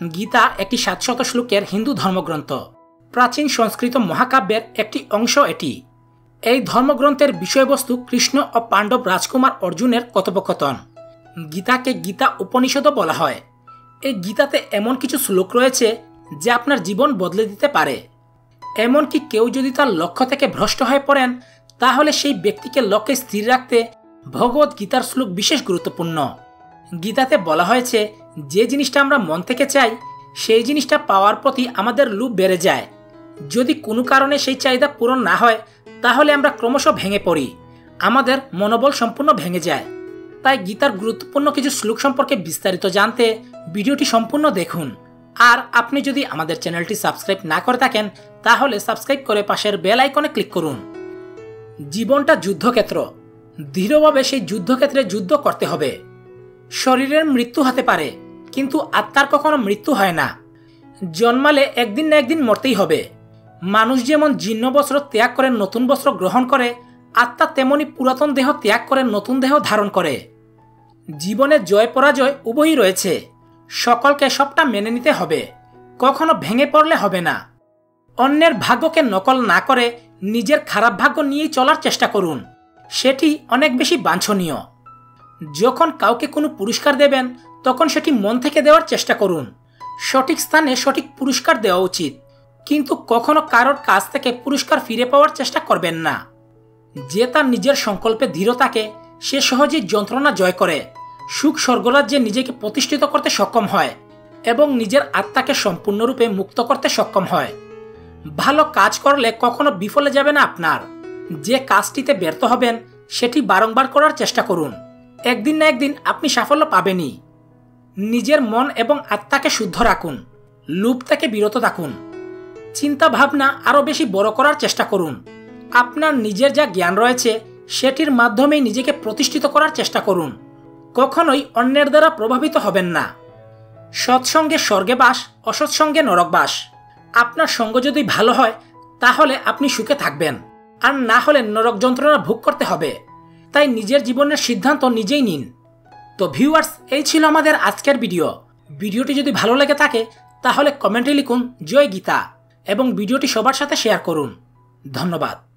গীতা একটি সাতশত শ্লোকের হিন্দু ধর্মগ্রন্থ। প্রাচীন সংস্কৃত মহাকাব্যের একটি অংশ এটি। এই ধর্মগ্রন্থের বিষয়বস্তু কৃষ্ণ ও পাণ্ডব রাজকুমার অর্জুনের কথোপকথন। গীতাকে গীতা উপনিষদও বলা হয়। এই গীতাতে এমন কিছু শ্লোক রয়েছে যে আপনার জীবন বদলে দিতে পারে। এমনকি কেউ যদি তার লক্ষ্য থেকে ভ্রষ্ট হয়ে পড়েন, তাহলে সেই ব্যক্তিকে লক্ষ্যে স্থির রাখতে ভগবত গীতার শ্লোক বিশেষ গুরুত্বপূর্ণ। গীতাতে বলা হয়েছে যে জিনিসটা আমরা মন থেকে চাই, সেই জিনিসটা পাওয়ার প্রতি আমাদের লুপ বেড়ে যায়। যদি কোনো কারণে সেই চাহিদা পূরণ না হয়, তাহলে আমরা ক্রমশ ভেঙে পড়ি। আমাদের মনোবল সম্পূর্ণ ভেঙে যায়। তাই গীতার গুরুত্বপূর্ণ কিছু শ্লোক সম্পর্কে বিস্তারিত জানতে ভিডিওটি সম্পূর্ণ দেখুন। আর আপনি যদি আমাদের চ্যানেলটি সাবস্ক্রাইব না করে থাকেন, তাহলে সাবস্ক্রাইব করে পাশের বেল আইকনে ক্লিক করুন। জীবনটা যুদ্ধক্ষেত্র। দৃঢ়ভাবে সেই যুদ্ধক্ষেত্রে যুদ্ধ করতে হবে। শরীরের মৃত্যু হতে পারে। কিন্তু আত্মার কখনো মৃত্যু হয় না। জন্মালে একদিন না একদিন মরতেই হবে। মানুষ যেমন জীর্ণ বস্ত্র ত্যাগ করে, নতুন বস্ত্র গ্রহণ করে, আত্মা তেমনি পুরাতন দেহ ত্যাগ করে, নতুন দেহ ধারণ করে। জীবনে জয় পরাজয় উভয়ই রয়েছে। সকলকে সবটা মেনে নিতে হবে। কখনো ভেঙে পড়লে হবে না। অন্যের ভাগ্যকে নকল না করে নিজের খারাপ ভাগ্য নিয়েই চলার চেষ্টা করুন। সেটি অনেক বেশি বাঞ্ছনীয়। যখন কাউকে কোনো পুরস্কার দেবেন, তখন সেটি মন থেকে দেওয়ার চেষ্টা করুন। সঠিক স্থানে সঠিক পুরস্কার দেওয়া উচিত, কিন্তু কখনো কারোর কাছ থেকে পুরস্কার ফিরে পাওয়ার চেষ্টা করবেন না। যে তার নিজের সংকল্পে দৃঢ় থাকে, সে সহজেই যন্ত্রণা জয় করে। সুখ স্বর্গরাজ্যে নিজেকে প্রতিষ্ঠিত করতে সক্ষম হয় এবং নিজের আত্মাকে সম্পূর্ণরূপে মুক্ত করতে সক্ষম হয়। ভালো কাজ করলে কখনো বিফলে যাবে না আপনার। যে কাজটিতে ব্যর্থ হবেন, সেটি বারংবার করার চেষ্টা করুন। একদিন না একদিন আপনি সাফল্য পাবেনই। নিজের মন এবং আত্মাকে শুদ্ধ রাখুন লুপ থেকে বিরত থাকুন চিন্তা ভাবনা আরও বেশি বড় করার চেষ্টা করুন। আপনার নিজের যা জ্ঞান রয়েছে, সেটির মাধ্যমে নিজেকে প্রতিষ্ঠিত করার চেষ্টা করুন। কখনোই অন্যের দ্বারা প্রভাবিত হবেন না। সৎসঙ্গে স্বর্গে বাস, অসৎসঙ্গে নরক বাস। আপনার সঙ্গ যদি ভালো হয়, তাহলে আপনি সুখে থাকবেন। আর না হলে নরক যন্ত্রণা ভোগ করতে হবে। তাই নিজের জীবনের সিদ্ধান্ত নিজেই নিন। তো ভিউয়ার্স, এই ছিল আমাদের আজকের ভিডিও। ভিডিওটি যদি ভালো লেগে থাকে, তাহলে কমেন্টে লিখুন, জয় গীতা এবং ভিডিওটি সবার সাথে শেয়ার করুন। ধন্যবাদ।